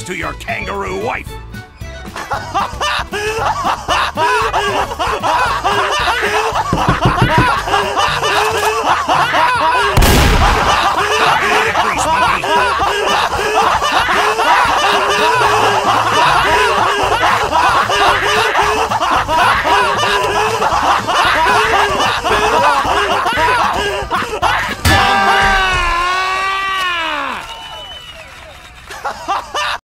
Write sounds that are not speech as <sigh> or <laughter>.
happens to your kangaroo wife? Ha <laughs> ha!